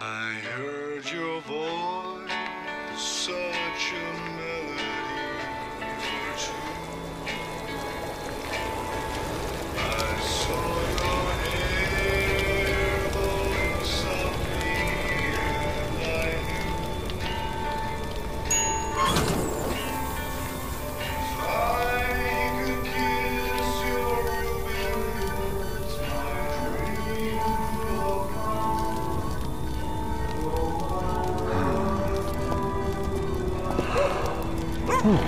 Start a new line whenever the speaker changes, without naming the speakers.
I heard.
うん、お